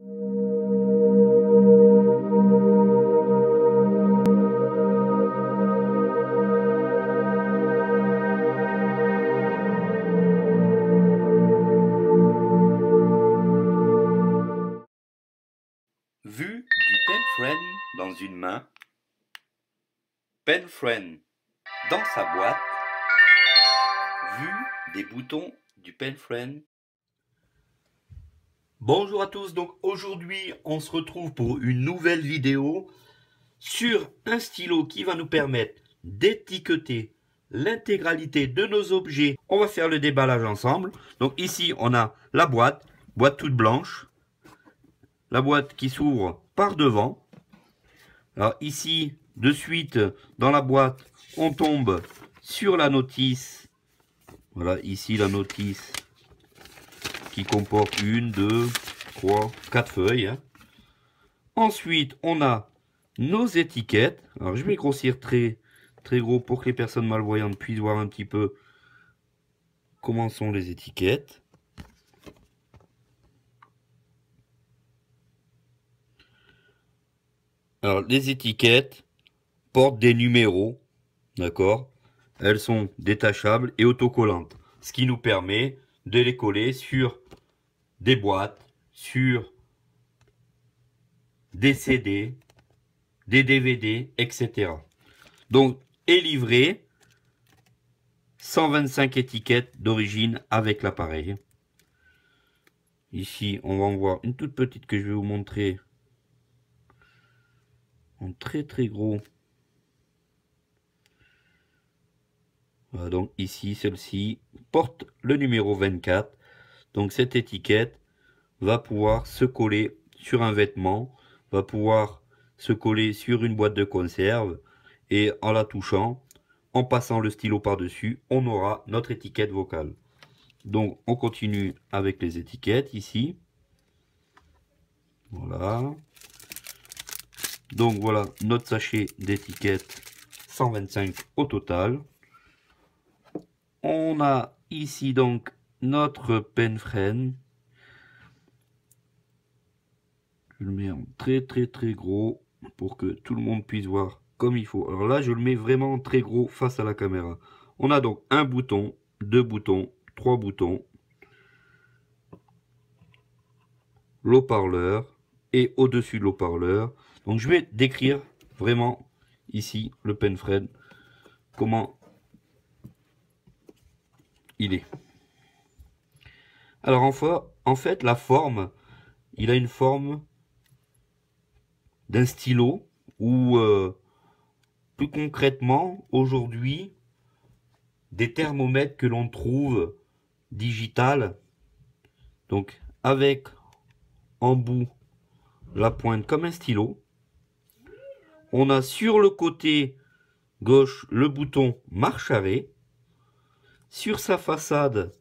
Vue du Penfriend dans une main, Penfriend dans sa boîte, vue des boutons du Penfriend. Bonjour à tous, donc aujourd'hui on se retrouve pour une nouvelle vidéo sur un stylo qui va nous permettre d'étiqueter l'intégralité de nos objets. On va faire le déballage ensemble. Donc ici on a la boîte, boîte toute blanche, la boîte qui s'ouvre par devant. Alors ici, de suite, dans la boîte, on tombe sur la notice. Voilà, ici la notice qui comporte une, deux, trois, quatre feuilles. Hein. Ensuite, on a nos étiquettes. Alors je vais grossir très, très gros pour que les personnes malvoyantes puissent voir un petit peu comment sont les étiquettes. Alors, les étiquettes portent des numéros, d'accord? Elles sont détachables et autocollantes, ce qui nous permet de les coller sur des boîtes, sur des CD, des DVD, etc. Donc, est livré 125 étiquettes d'origine avec l'appareil. Ici, on va en voir une toute petite que je vais vous montrer en très très gros. donc ici, celle-ci porte le numéro 24. Donc cette étiquette va pouvoir se coller sur un vêtement, va pouvoir se coller sur une boîte de conserve et en la touchant, en passant le stylo par-dessus, on aura notre étiquette vocale. Donc on continue avec les étiquettes ici. Voilà. Donc voilà notre sachet d'étiquette 125 au total. On a ici donc notre penfren. Je le mets en très très très gros pour que tout le monde puisse voir comme il faut. Alors là je le mets vraiment très gros face à la caméra. On a donc un bouton, deux boutons, trois boutons. L'eau-parleur et au-dessus de l'eau-parleur donc je vais décrire vraiment ici le Penfred, comment il est. Alors en fait, la forme, il a une forme d'un stylo ou euh, plus concrètement aujourd'hui des thermomètres que l'on trouve digital donc avec en bout la pointe comme un stylo on a sur le côté gauche le bouton marche arrêt. Sur sa façade,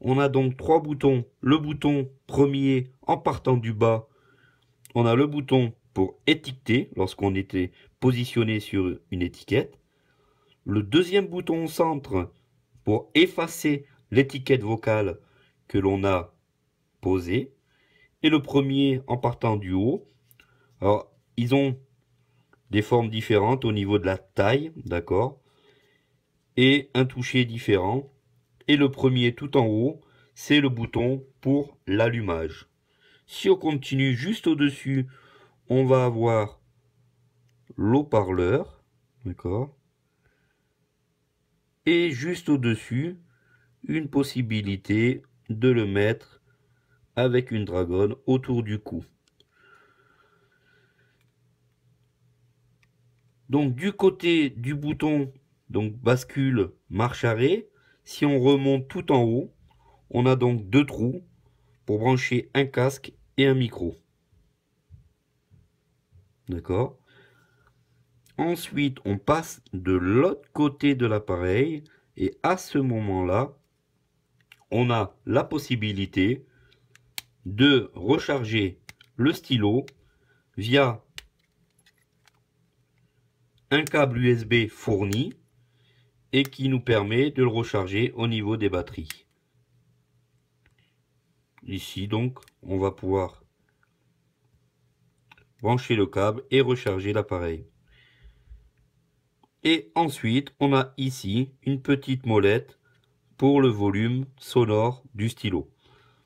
on a donc trois boutons. Le bouton premier en partant du bas, on a le bouton pour étiqueter lorsqu'on était positionné sur une étiquette. Le deuxième bouton au centre pour effacer l'étiquette vocale que l'on a posée. Et le premier en partant du haut. Alors, ils ont des formes différentes au niveau de la taille, d'accord? Et un toucher différent. Et le premier tout en haut, c'est le bouton pour l'allumage. Si on continue juste au-dessus, on va avoir l'eau-parleur, d'accord? Et juste au-dessus, une possibilité de le mettre avec une dragonne autour du cou. Donc du côté du bouton donc bascule marche arrêt, si on remonte tout en haut, on a donc deux trous pour brancher un casque et un micro. D'accord? Ensuite, on passe de l'autre côté de l'appareil et à ce moment-là, on a la possibilité de recharger le stylo via un câble USB fourni et qui nous permet de le recharger au niveau des batteries. Ici donc, on va pouvoir brancher le câble et recharger l'appareil. Et ensuite, on a ici une petite molette pour le volume sonore du stylo.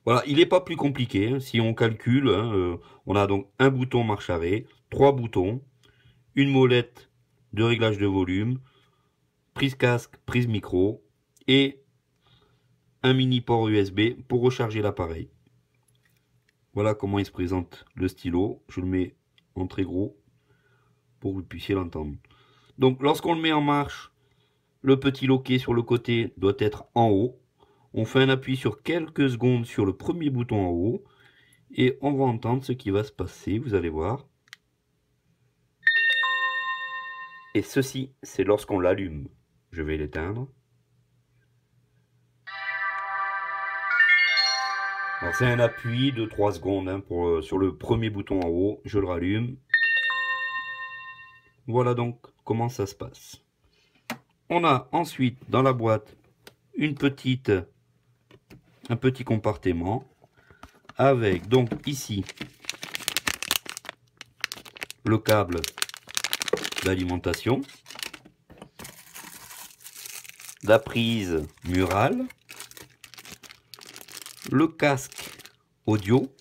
Voilà, il n'est pas plus compliqué. Hein. Si on calcule, hein, euh, on a donc un bouton marche arrêt, trois boutons, une molette de réglage de volume, prise casque, prise micro et un mini port USB pour recharger l'appareil. Voilà comment il se présente le stylo. Je le mets en très gros pour que vous puissiez l'entendre. Donc lorsqu'on le met en marche, le petit loquet sur le côté doit être en haut. On fait un appui sur quelques secondes sur le premier bouton en haut. Et on va entendre ce qui va se passer, vous allez voir. Et ceci, c'est lorsqu'on l'allume. Je vais l'éteindre. c'est un appui de 3 secondes hein, euh, sur le premier bouton en haut. Je le rallume. Voilà donc comment ça se passe. On a ensuite dans la boîte une petite, un petit compartiment avec donc ici le câble d'alimentation, la prise murale, le casque audio,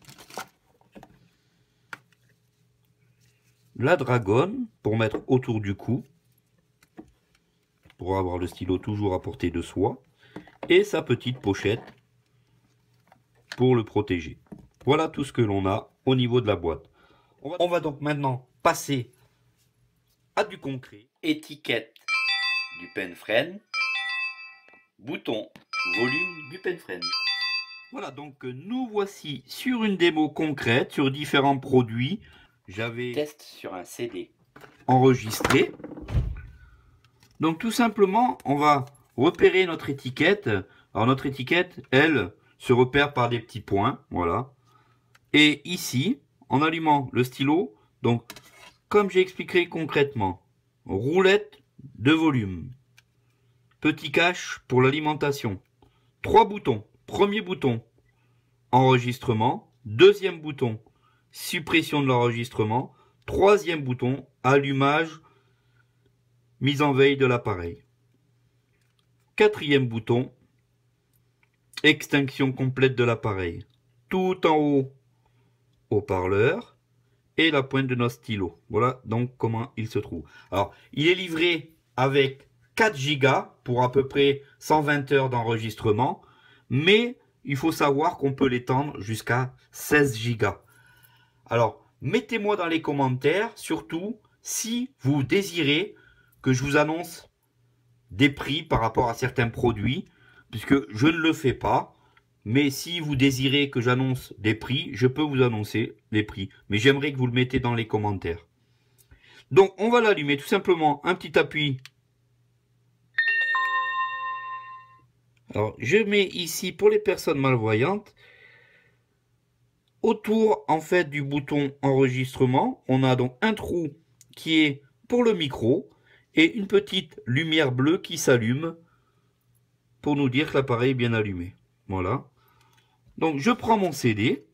la dragonne pour mettre autour du cou, pour avoir le stylo toujours à portée de soi, et sa petite pochette pour le protéger. Voilà tout ce que l'on a au niveau de la boîte. On va, donc maintenant passer à du concret. Étiquette du Penfren, bouton volume du Penfren. Voilà, donc nous voici sur une démo concrète sur différents produits. J'avais test sur un CD enregistré. Donc tout simplement, on va repérer notre étiquette. Alors notre étiquette, elle, se repère par des petits points, voilà. Et ici, en allumant le stylo, donc comme j'ai expliqué concrètement, roulette de volume, petit cache pour l'alimentation, trois boutons, Premier bouton, enregistrement. Deuxième bouton, suppression de l'enregistrement. Troisième bouton, allumage, mise en veille de l'appareil. Quatrième bouton, extinction complète de l'appareil. Tout en haut, haut-parleur et la pointe de notre stylo. Voilà donc comment il se trouve. Alors, il est livré avec 4 Go pour à peu près 120 heures d'enregistrement mais il faut savoir qu'on peut l'étendre jusqu'à 16 Go. Alors, mettez-moi dans les commentaires, surtout si vous désirez que je vous annonce des prix par rapport à certains produits, puisque je ne le fais pas. Mais si vous désirez que j'annonce des prix, je peux vous annoncer les prix. Mais j'aimerais que vous le mettez dans les commentaires. Donc, on va l'allumer tout simplement. Un petit appui Je mets ici pour les personnes malvoyantes, autour en fait du bouton enregistrement, on a donc un trou qui est pour le micro et une petite lumière bleue qui s'allume pour nous dire que l'appareil est bien allumé. Voilà. Donc je prends mon CD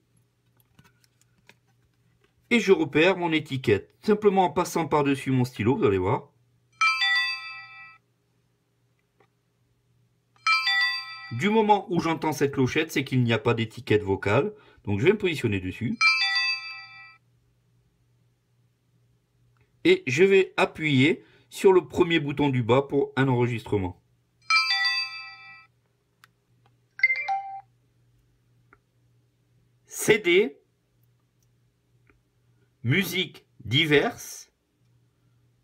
et je repère mon étiquette. Simplement en passant par-dessus mon stylo, vous allez voir. Du moment où j'entends cette clochette, c'est qu'il n'y a pas d'étiquette vocale. Donc je vais me positionner dessus. Et je vais appuyer sur le premier bouton du bas pour un enregistrement. CD, musique diverse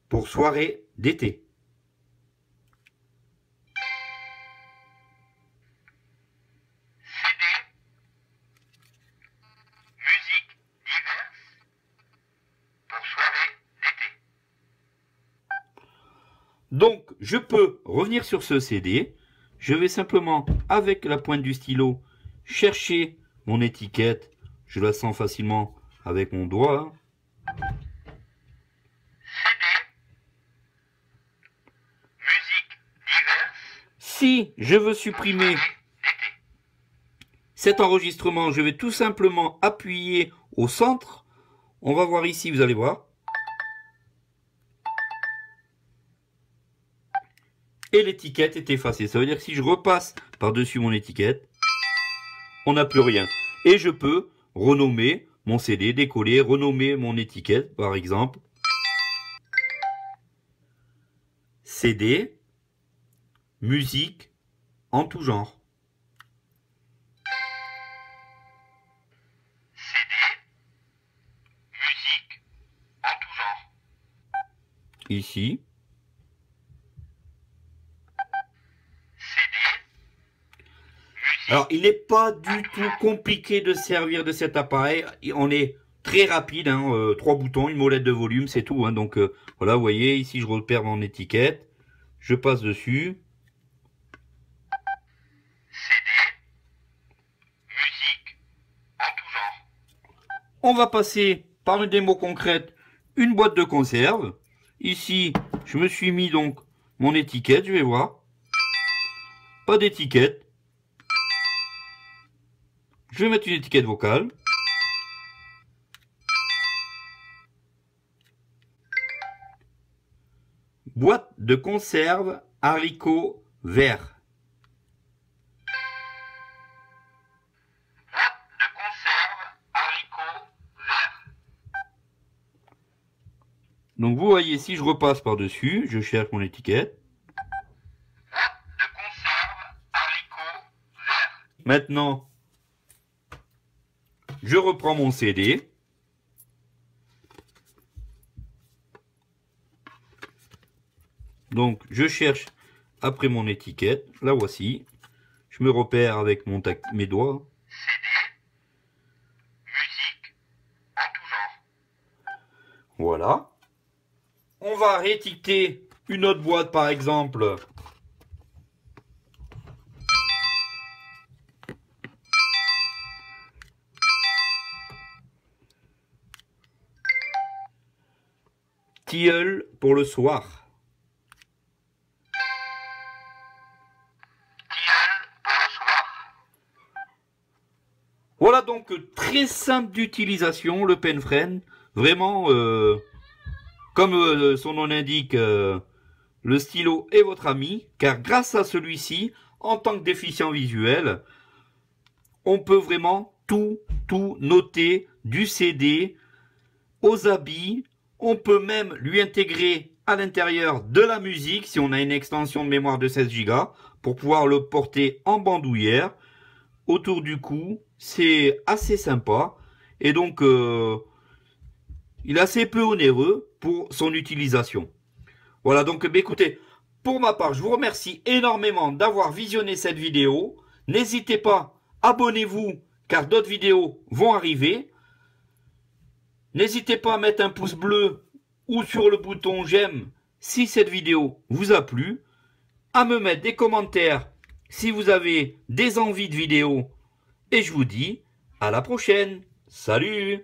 pour soirée d'été. Donc, je peux revenir sur ce CD. Je vais simplement, avec la pointe du stylo, chercher mon étiquette. Je la sens facilement avec mon doigt. Si je veux supprimer cet enregistrement, je vais tout simplement appuyer au centre On va voir ici, vous allez voir. Et l'étiquette est effacée. Ça veut dire que si je repasse par-dessus mon étiquette, on n'a plus rien. Et je peux renommer mon CD, décoller, renommer mon étiquette, par exemple. CD, musique, en tout genre. CD, musique, en tout genre. Ici. Alors, il n'est pas du tout compliqué de servir de cet appareil. On est très rapide, hein, euh, trois boutons, une molette de volume, c'est tout. Hein. donc euh, voilà, vous voyez, ici je repère mon étiquette, je passe dessus. CD, musique, en tout genre. On va passer par une démo concrète, une boîte de conserve. Ici, je me suis mis donc mon étiquette, je vais voir. Pas d'étiquette. Je vais mettre une étiquette vocale. Boîte de conserve haricots verts. Boîte de conserve haricots verts. Donc vous voyez, si je repasse par-dessus, je cherche mon étiquette. Boîte de conserve haricots verts. Maintenant, je reprends mon CD. Donc, je cherche après mon étiquette. La voici. Je me repère avec mon mes doigts. CD, musique, en tout genre. Voilà. On va réétiqueter une autre boîte, par exemple. Tilleul pour le soir. Voilà donc très simple d'utilisation le Penfren. Vraiment, euh, comme euh, son nom l'indique, euh, le stylo est votre ami, car grâce à celui-ci, en tant que déficient visuel, on peut vraiment tout, tout noter du CD aux habits, on peut même lui intégrer à l'intérieur de la musique si on a une extension de mémoire de 16 Go pour pouvoir le porter en bandoulière autour du cou. C'est assez sympa et donc euh, il est assez peu onéreux pour son utilisation. Voilà donc bah, écoutez, pour ma part je vous remercie énormément d'avoir visionné cette vidéo. N'hésitez pas, abonnez-vous car d'autres vidéos vont arriver. N'hésitez pas à mettre un pouce bleu ou sur le bouton j'aime si cette vidéo vous a plu. À me mettre des commentaires si vous avez des envies de vidéos. Et je vous dis à la prochaine. Salut